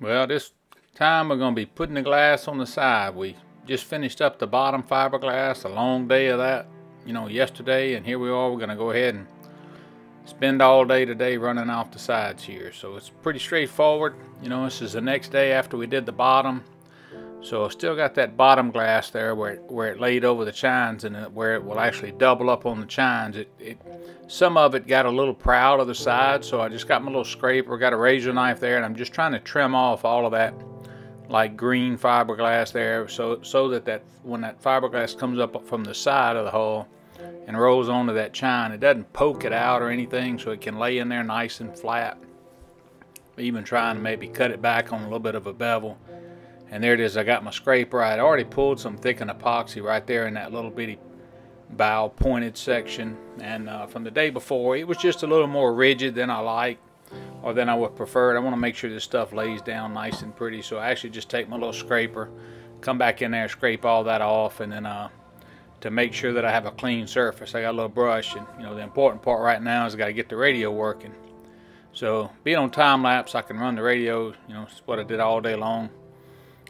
Well, this time we're going to be putting the glass on the side. We just finished up the bottom fiberglass, a long day of that, you know, yesterday, and here we are. We're going to go ahead and spend all day today running off the sides here. So it's pretty straightforward. You know, this is the next day after we did the bottom. So I still got that bottom glass there where it, where it laid over the chines and uh, where it will actually double up on the chines. It, it some of it got a little proud of the side, so I just got my little scraper, got a razor knife there, and I'm just trying to trim off all of that like green fiberglass there, so so that that when that fiberglass comes up from the side of the hull and rolls onto that chine, it doesn't poke it out or anything, so it can lay in there nice and flat. Even trying to maybe cut it back on a little bit of a bevel and there it is, I got my scraper. I had already pulled some thickened epoxy right there in that little bitty bow pointed section. And uh, from the day before, it was just a little more rigid than I like or than I would prefer. I want to make sure this stuff lays down nice and pretty. So I actually just take my little scraper, come back in there, scrape all that off, and then uh, to make sure that I have a clean surface, I got a little brush. And you know, the important part right now is I got to get the radio working. So being on time lapse, I can run the radio. You know, it's what I did all day long.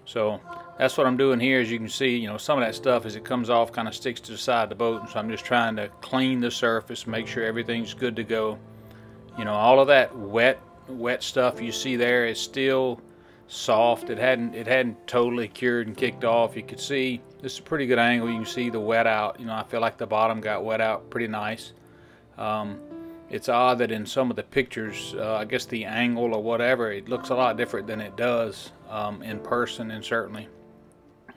So that's what I'm doing here. As you can see, you know, some of that stuff as it comes off kind of sticks to the side of the boat. So I'm just trying to clean the surface, make sure everything's good to go. You know, all of that wet, wet stuff you see there is still soft. It hadn't, it hadn't totally cured and kicked off. You could see, this is a pretty good angle. You can see the wet out. You know, I feel like the bottom got wet out pretty nice. Um, it's odd that in some of the pictures, uh, I guess the angle or whatever, it looks a lot different than it does um, in person and certainly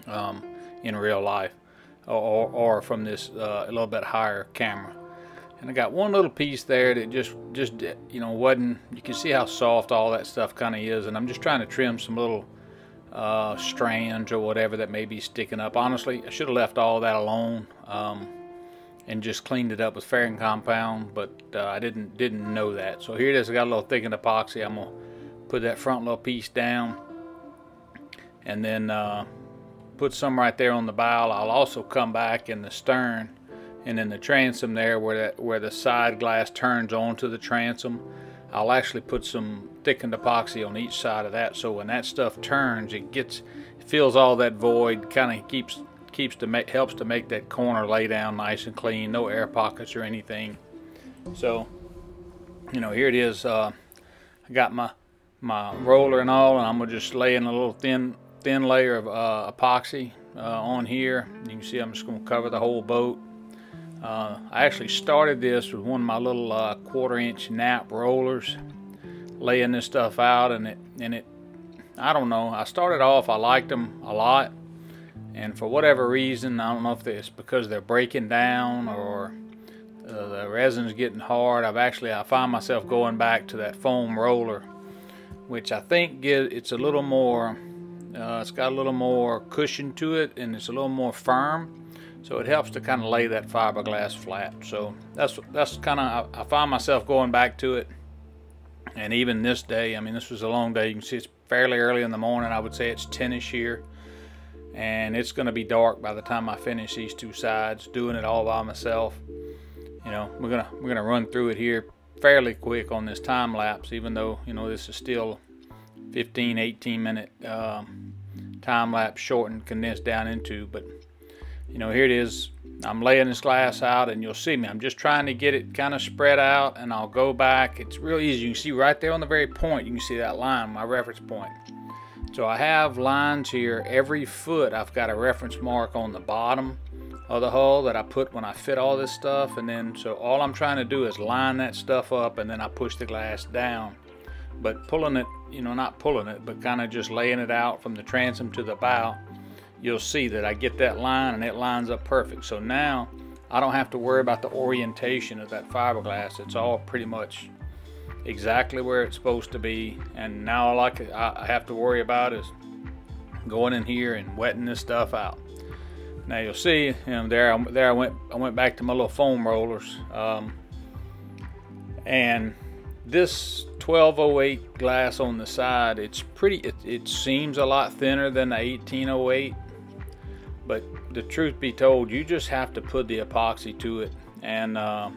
um, in real life or, or from this uh, a little bit higher camera. And I got one little piece there that just, just you know, wasn't, you can see how soft all that stuff kind of is. And I'm just trying to trim some little uh, strands or whatever that may be sticking up. Honestly, I should have left all that alone. Um, and just cleaned it up with Fairing compound, but uh, I didn't didn't know that. So here it is. I got a little thickened epoxy. I'm gonna put that front little piece down, and then uh, put some right there on the bow. I'll also come back in the stern and in the transom there, where that where the side glass turns onto the transom. I'll actually put some thickened epoxy on each side of that, so when that stuff turns, it gets fills all that void, kind of keeps keeps to make helps to make that corner lay down nice and clean no air pockets or anything. So you know here it is uh, I got my my roller and all and I'm gonna just lay in a little thin thin layer of uh, epoxy uh, on here. You can see I'm just gonna cover the whole boat. Uh, I actually started this with one of my little uh, quarter inch nap rollers laying this stuff out and it and it I don't know. I started off I liked them a lot and for whatever reason I don't know if it's because they're breaking down or uh, the resin's getting hard I've actually I find myself going back to that foam roller which I think get it's a little more uh, it's got a little more cushion to it and it's a little more firm. So it helps to kind of lay that fiberglass flat. So that's that's kind of I, I find myself going back to it. And even this day I mean this was a long day. You can see it's fairly early in the morning. I would say it's 10ish here and it's going to be dark by the time I finish these two sides doing it all by myself. You know we're gonna we're gonna run through it here fairly quick on this time lapse even though you know this is still 15 18 minute um, time lapse shortened condensed down into but you know here it is. I'm laying this glass out and you'll see me. I'm just trying to get it kind of spread out and I'll go back. It's real easy. You can see right there on the very point you can see that line my reference point so I have lines here every foot. I've got a reference mark on the bottom of the hull that I put when I fit all this stuff. And then, so all I'm trying to do is line that stuff up and then I push the glass down. But pulling it, you know, not pulling it, but kind of just laying it out from the transom to the bow, you'll see that I get that line and it lines up perfect. So now I don't have to worry about the orientation of that fiberglass. It's all pretty much exactly where it's supposed to be and now all I, could, I have to worry about is going in here and wetting this stuff out. Now you'll see know, there I, there I went I went back to my little foam rollers um, and this 1208 glass on the side it's pretty it, it seems a lot thinner than the 1808 but the truth be told you just have to put the epoxy to it and uh,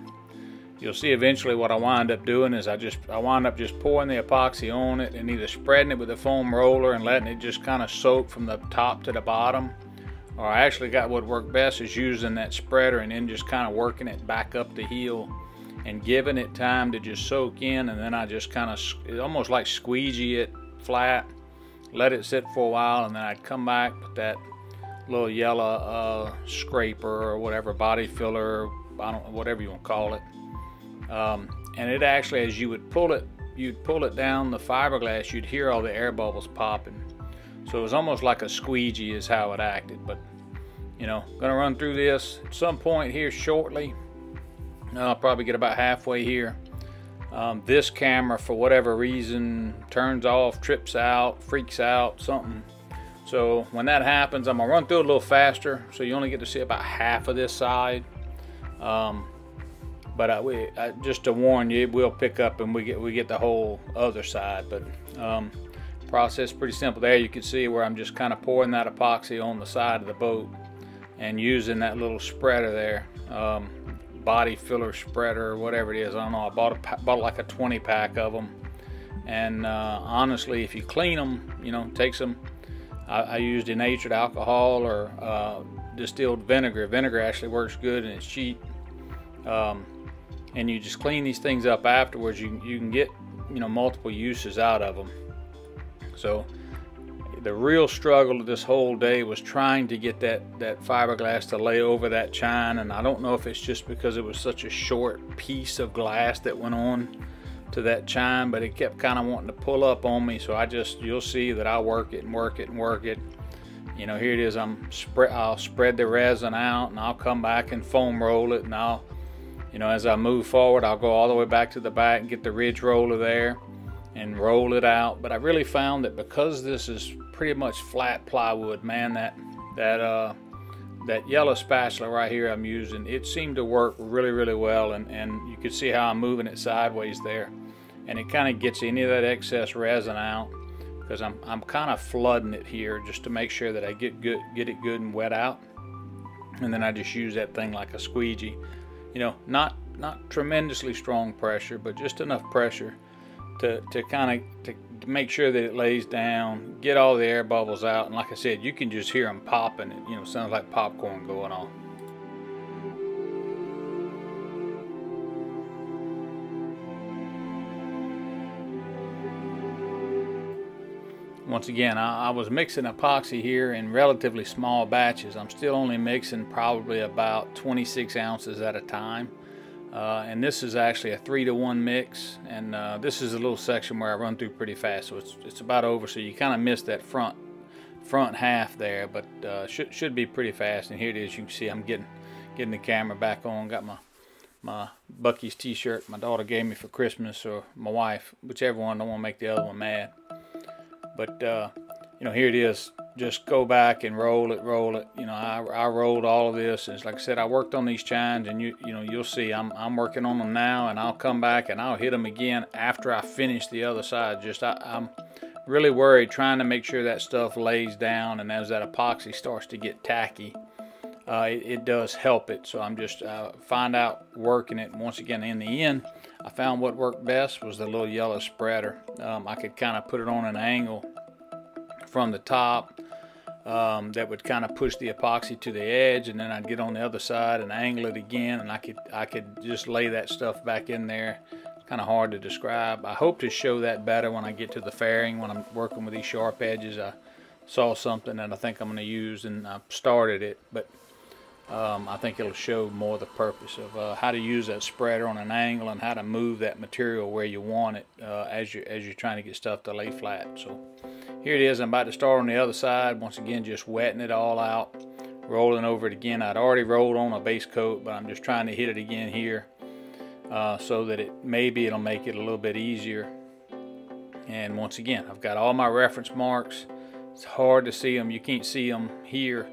you'll see eventually what I wind up doing is I just I wind up just pouring the epoxy on it and either spreading it with a foam roller and letting it just kind of soak from the top to the bottom. Or I actually got what worked best is using that spreader and then just kind of working it back up the heel and giving it time to just soak in and then I just kind of almost like squeegee it flat let it sit for a while and then I'd come back with that little yellow uh, scraper or whatever body filler I don't whatever you want to call it um, and it actually as you would pull it you'd pull it down the fiberglass you'd hear all the air bubbles popping. So it was almost like a squeegee is how it acted but you know gonna run through this at some point here shortly. I'll probably get about halfway here. Um, this camera for whatever reason turns off trips out freaks out something. So when that happens I'm gonna run through it a little faster so you only get to see about half of this side. Um, but I, we, I, just to warn you, we'll pick up and we get we get the whole other side. But um, process pretty simple. There you can see where I'm just kind of pouring that epoxy on the side of the boat and using that little spreader there, um, body filler spreader or whatever it is. I don't know. I bought a bought like a 20 pack of them, and uh, honestly, if you clean them, you know, take some. I, I use denatured alcohol or uh, distilled vinegar. Vinegar actually works good and it's cheap. Um, and you just clean these things up afterwards, you, you can get you know multiple uses out of them. So the real struggle of this whole day was trying to get that that fiberglass to lay over that chine, and I don't know if it's just because it was such a short piece of glass that went on to that chine, but it kept kind of wanting to pull up on me. So I just you'll see that I work it and work it and work it. You know, here it is. I'm spread. I'll spread the resin out, and I'll come back and foam roll it, and I'll you know, as I move forward, I'll go all the way back to the back and get the ridge roller there and roll it out. But I really found that because this is pretty much flat plywood, man, that that uh, that yellow spatula right here I'm using, it seemed to work really, really well. And, and you can see how I'm moving it sideways there. And it kind of gets any of that excess resin out because I'm, I'm kind of flooding it here just to make sure that I get good, get it good and wet out. And then I just use that thing like a squeegee you know, not not tremendously strong pressure, but just enough pressure to, to kind of to make sure that it lays down, get all the air bubbles out, and like I said, you can just hear them popping. It you know sounds like popcorn going on. Once again, I, I, was mixing epoxy here in relatively small batches. I'm still only mixing probably about 26 ounces at a time. Uh, and this is actually a three to one mix. And uh, this is a little section where I run through pretty fast. So it's, it's about over. So you kind of miss that front front half there, but uh, should, should be pretty fast. And here it is. You can see I'm getting getting the camera back on. Got my my Buc-ee's t-shirt my daughter gave me for Christmas or my wife, whichever one. Don't want to make the other one mad. But, uh, you know, here it is. Just go back and roll it, roll it. You know, I, I rolled all of this. And like I said, I worked on these chines and you, you know, you'll see I'm, I'm working on them now and I'll come back and I'll hit them again after I finish the other side. Just, I, I'm really worried trying to make sure that stuff lays down and as that epoxy starts to get tacky, uh, it, it, does help it. So I'm just uh, find out working it. Once again, in the end, I found what worked best was the little yellow spreader. Um, I could kind of put it on an angle from the top um, that would kind of push the epoxy to the edge and then I'd get on the other side and angle it again and I could I could just lay that stuff back in there. Kind of hard to describe. I hope to show that better when I get to the fairing when I'm working with these sharp edges. I saw something that I think I'm going to use and I started it but um, I think it'll show more the purpose of uh, how to use that spreader on an angle and how to move that material where you want it uh, as you as you're trying to get stuff to lay flat. So here it is. I'm about to start on the other side. Once again, just wetting it all out, rolling over it again. I'd already rolled on a base coat, but I'm just trying to hit it again here uh, so that it maybe it'll make it a little bit easier. And once again, I've got all my reference marks. It's hard to see them. You can't see them here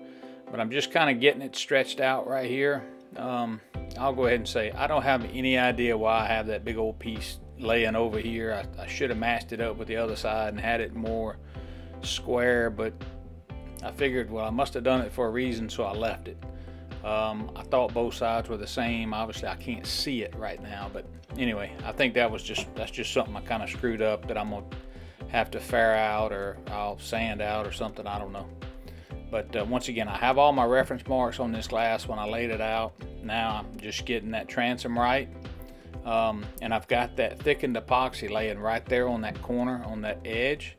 but I'm just kind of getting it stretched out right here. Um, I'll go ahead and say I don't have any idea why I have that big old piece laying over here. I, I should have matched it up with the other side and had it more square, but I figured, well, I must have done it for a reason, so I left it. Um, I thought both sides were the same. Obviously, I can't see it right now, but anyway, I think that was just that's just something I kind of screwed up that I'm gonna have to fair out or I'll sand out or something. I don't know. But uh, once again, I have all my reference marks on this glass when I laid it out. Now I'm just getting that transom right. Um, and I've got that thickened epoxy laying right there on that corner, on that edge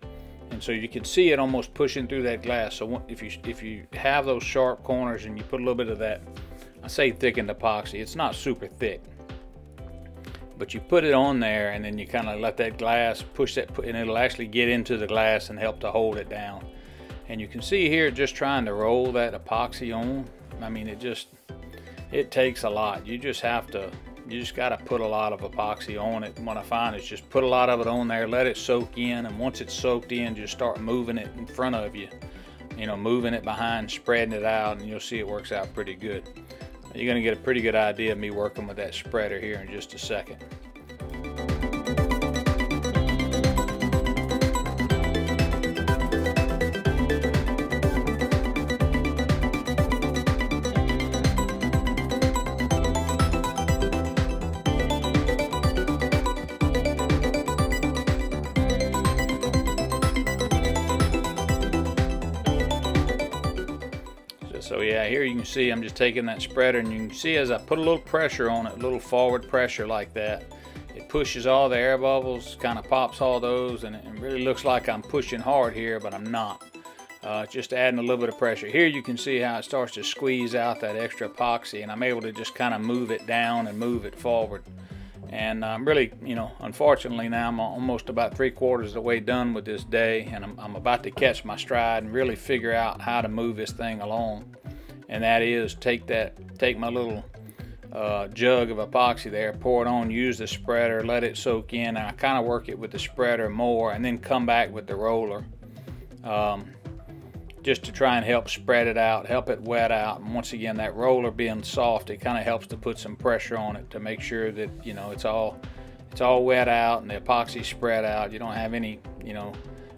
and so you can see it almost pushing through that glass. So if you if you have those sharp corners and you put a little bit of that, I say thickened epoxy. It's not super thick, but you put it on there and then you kind of let that glass push that, and it'll actually get into the glass and help to hold it down. And you can see here, just trying to roll that epoxy on. I mean, it just it takes a lot. You just have to you just got to put a lot of epoxy on it. what I find is just put a lot of it on there, let it soak in, and once it's soaked in, just start moving it in front of you. You know, moving it behind, spreading it out, and you'll see it works out pretty good. You're going to get a pretty good idea of me working with that spreader here in just a second. So yeah, here you can see I'm just taking that spreader and you can see as I put a little pressure on it, a little forward pressure like that, it pushes all the air bubbles, kind of pops all those, and it really looks like I'm pushing hard here, but I'm not. Uh, just adding a little bit of pressure. Here you can see how it starts to squeeze out that extra epoxy, and I'm able to just kind of move it down and move it forward. And I'm really, you know, unfortunately now I'm almost about three quarters of the way done with this day, and I'm, I'm about to catch my stride and really figure out how to move this thing along. And that is take that, take my little uh, jug of epoxy there, pour it on, use the spreader, let it soak in, and I kind of work it with the spreader more, and then come back with the roller. Um, just to try and help spread it out, help it wet out. And once again, that roller being soft, it kind of helps to put some pressure on it to make sure that you know it's all it's all wet out and the epoxy spread out. You don't have any you know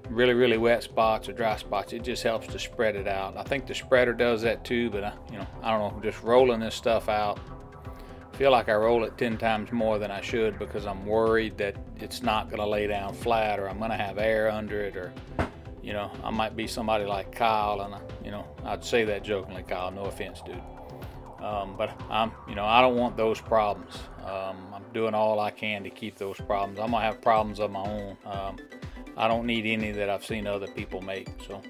really really wet spots or dry spots. It just helps to spread it out. I think the spreader does that too, but I, you know I don't know. Just rolling this stuff out. I feel like I roll it 10 times more than I should because I'm worried that it's not going to lay down flat or I'm going to have air under it or you know, I might be somebody like Kyle, and I, you know, I'd say that jokingly, Kyle. No offense, dude. Um, but I'm, you know, I don't want those problems. Um, I'm doing all I can to keep those problems. I'm gonna have problems of my own. Um, I don't need any that I've seen other people make. So,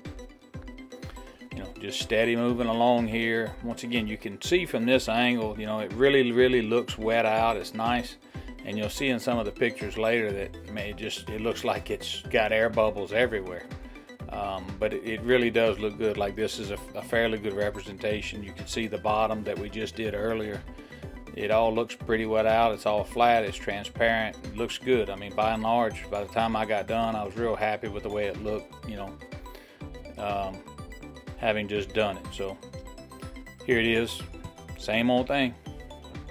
you know, just steady moving along here. Once again, you can see from this angle, you know, it really, really looks wet out. It's nice. And you'll see in some of the pictures later that it just it looks like it's got air bubbles everywhere. Um, but it, really does look good. Like this is a, a, fairly good representation. You can see the bottom that we just did earlier. It all looks pretty wet out. It's all flat. It's transparent. It looks good. I mean, by and large, by the time I got done, I was real happy with the way it looked. You know, um, having just done it. So here it is. Same old thing.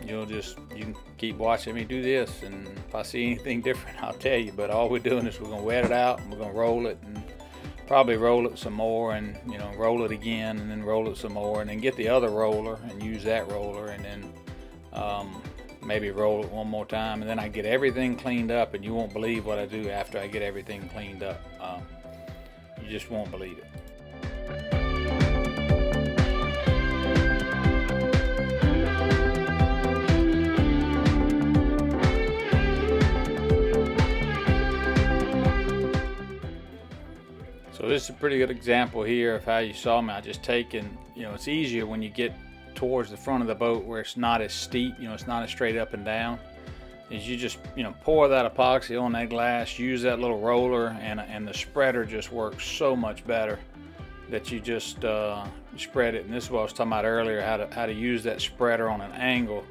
You'll just you can keep watching me do this, and if I see anything different, I'll tell you. But all we're doing is we're gonna wet it out, and we're gonna roll it, and probably roll it some more and you know roll it again and then roll it some more and then get the other roller and use that roller and then um, maybe roll it one more time and then I get everything cleaned up and you won't believe what I do after I get everything cleaned up. Um, you just won't believe it So this is a pretty good example here of how you saw me. I just taken, you know, it's easier when you get towards the front of the boat where it's not as steep, you know, it's not as straight up and down. Is you just, you know, pour that epoxy on that glass, use that little roller, and, and the spreader just works so much better that you just uh, spread it. And this is what I was talking about earlier, how to, how to use that spreader on an angle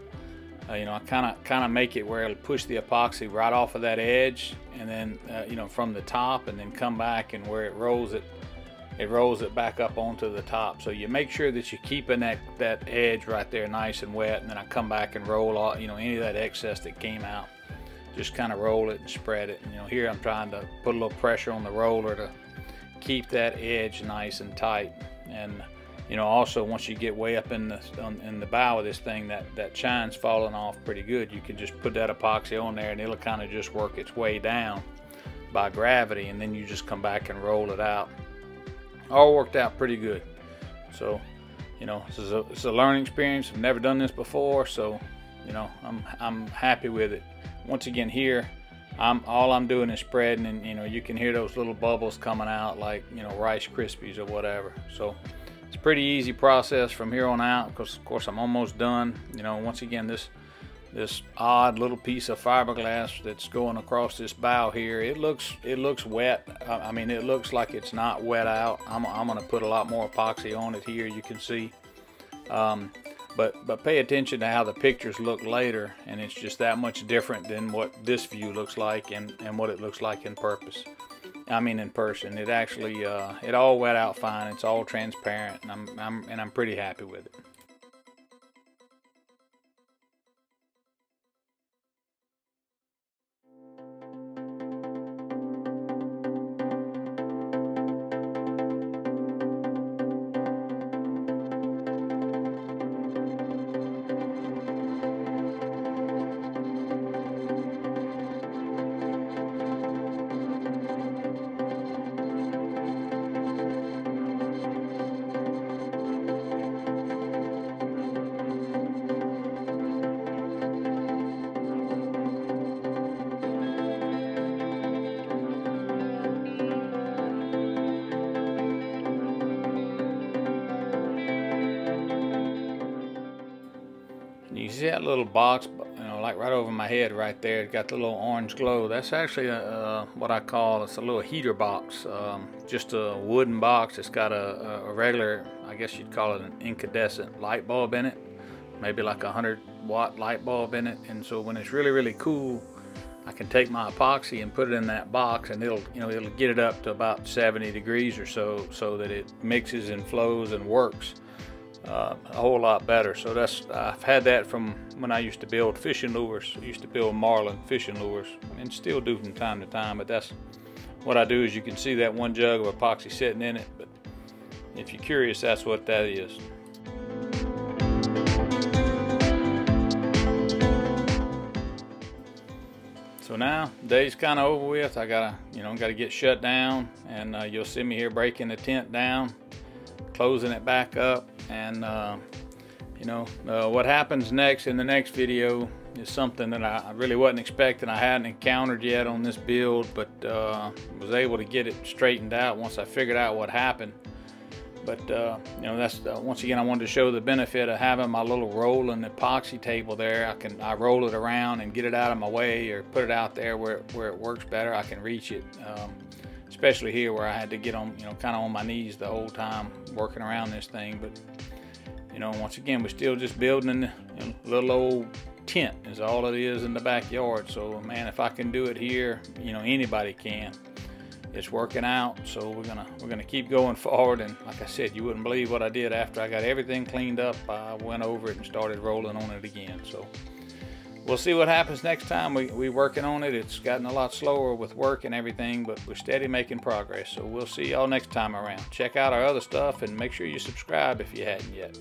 uh, you know, I kind of kind of make it where it'll push the epoxy right off of that edge, and then uh, you know from the top, and then come back and where it rolls it, it rolls it back up onto the top. So you make sure that you're keeping that that edge right there nice and wet, and then I come back and roll all you know any of that excess that came out. Just kind of roll it and spread it. And, you know, here I'm trying to put a little pressure on the roller to keep that edge nice and tight. And you know, also once you get way up in the in the bow of this thing, that that chine's falling off pretty good. You can just put that epoxy on there, and it'll kind of just work its way down by gravity, and then you just come back and roll it out. All worked out pretty good. So, you know, this is a, it's a learning experience. I've never done this before, so you know, I'm I'm happy with it. Once again, here. I'm all I'm doing is spreading and you know you can hear those little bubbles coming out like you know Rice Krispies or whatever so it's a pretty easy process from here on out because of course I'm almost done. You know once again this this odd little piece of fiberglass that's going across this bow here it looks it looks wet. I mean it looks like it's not wet out. I'm, I'm gonna put a lot more epoxy on it here you can see. Um, but but pay attention to how the pictures look later and it's just that much different than what this view looks like and and what it looks like in purpose I mean in person. It actually uh, it all wet out fine. It's all transparent, and I'm, I'm and I'm pretty happy with it. That little box, you know, like right over my head right there. It got the little orange glow. That's actually a, uh, what I call, it's a little heater box. Um, just a wooden box. It's got a, a, regular, I guess you'd call it an incandescent light bulb in it. Maybe like a 100 watt light bulb in it. And so when it's really, really cool, I can take my epoxy and put it in that box and it'll, you know, it'll get it up to about 70 degrees or so, so that it mixes and flows and works uh, a whole lot better. So that's I've had that from when I used to build fishing lures. I used to build marlin fishing lures and still do from time to time. But that's what I do is you can see that one jug of epoxy sitting in it. But if you're curious, that's what that is. So now day's kind of over with. I gotta, you know, gotta get shut down, and uh, you'll see me here breaking the tent down, closing it back up, and uh, you know uh, what happens next in the next video is something that I really wasn't expecting. I hadn't encountered yet on this build but uh, was able to get it straightened out once I figured out what happened. But uh, you know that's uh, once again I wanted to show the benefit of having my little rolling epoxy table there. I can I roll it around and get it out of my way or put it out there where, where it works better. I can reach it um, especially here where I had to get on, you know, kind of on my knees the whole time working around this thing. But, you know, once again, we're still just building a little old tent is all it is in the backyard. So, man, if I can do it here, you know, anybody can. It's working out, so we're gonna we're gonna keep going forward. And like I said, you wouldn't believe what I did after I got everything cleaned up. I went over it and started rolling on it again. So we'll see what happens next time. We, we working on it. It's gotten a lot slower with work and everything, but we're steady making progress. So we'll see y'all next time around. Check out our other stuff and make sure you subscribe if you hadn't yet.